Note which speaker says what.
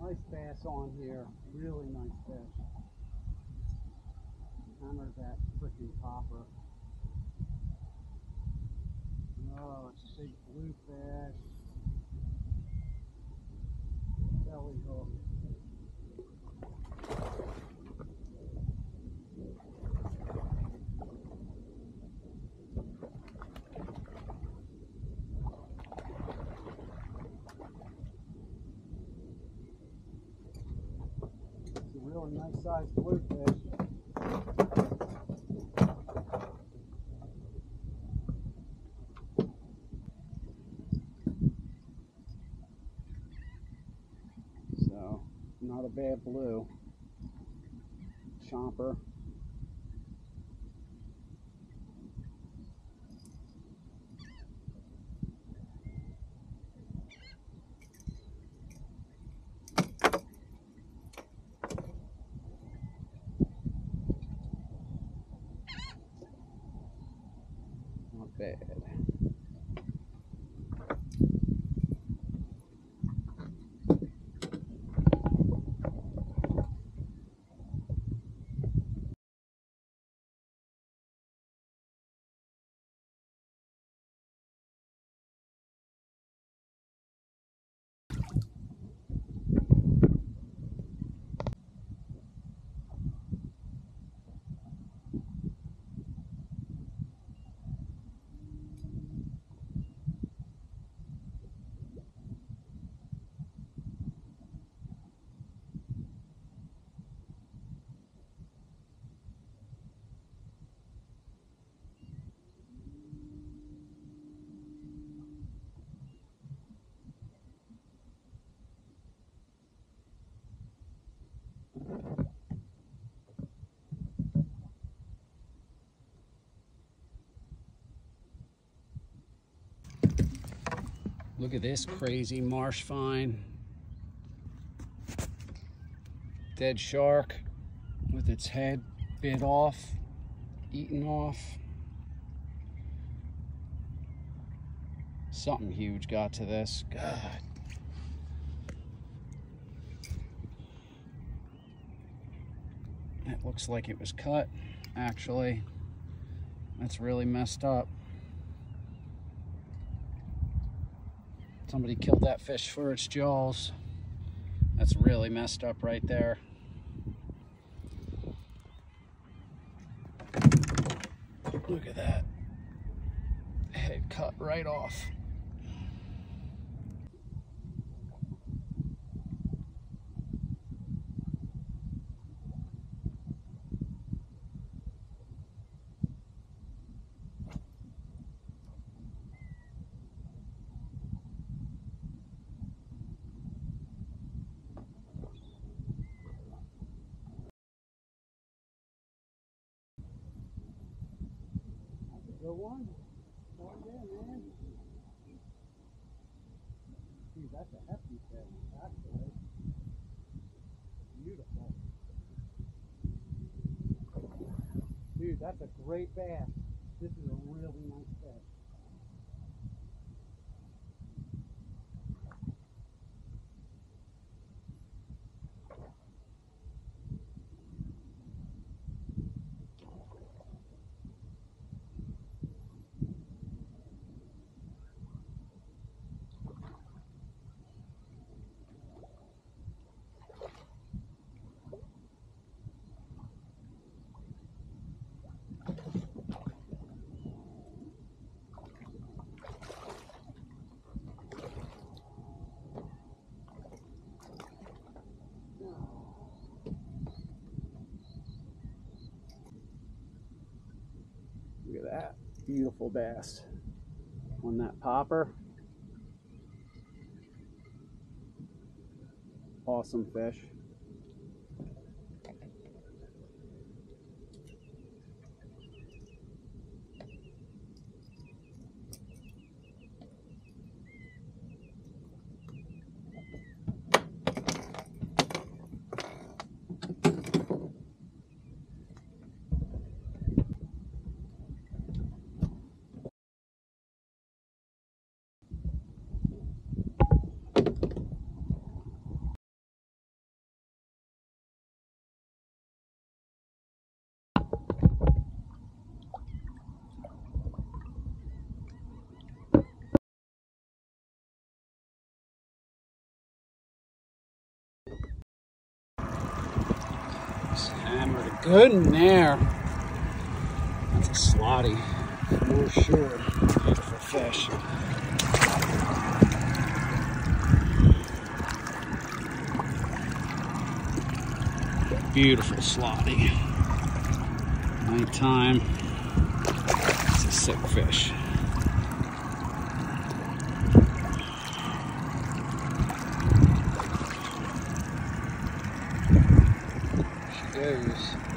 Speaker 1: Nice bass on here. Really nice fish. Hammered that freaking popper. Oh, it's a big bluefish. Belly hook. Really nice sized bluefish. So, not a bad blue. Chomper. Not bad. Look at this crazy marsh vine. Dead shark with its head bit off, eaten off. Something huge got to this. God. It looks like it was cut, actually. That's really messed up. Somebody killed that fish for its jaws. That's really messed up right there. Look at that. Head cut right off. One. One there, man. Dude, that's a hefty fish, actually. Beautiful. Dude, that's a great bass. This is a Beautiful bass on that popper. Awesome fish. Good in there. That's a slotty for sure. Beautiful fish. Beautiful slotty. Nighttime. It's a sick fish. Goes.